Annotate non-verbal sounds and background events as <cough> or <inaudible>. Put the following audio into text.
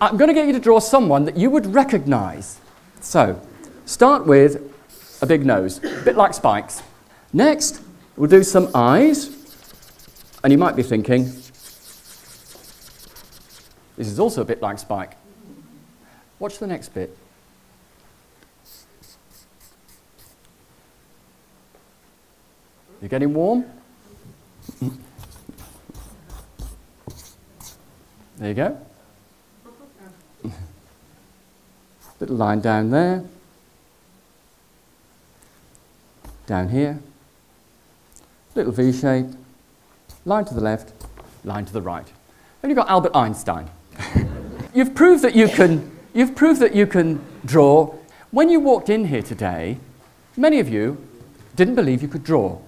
I'm going to get you to draw someone that you would recognize. So, start with a big nose, a bit like Spike's. Next, we'll do some eyes. And you might be thinking, this is also a bit like Spike. Watch the next bit. You're getting warm? Mm-hmm. There you go. Little line down there. Down here. Little V shape. Line to the left, line to the right. Then you've got Albert Einstein. <laughs> you've proved that you can you've proved that you can draw. When you walked in here today, many of you didn't believe you could draw.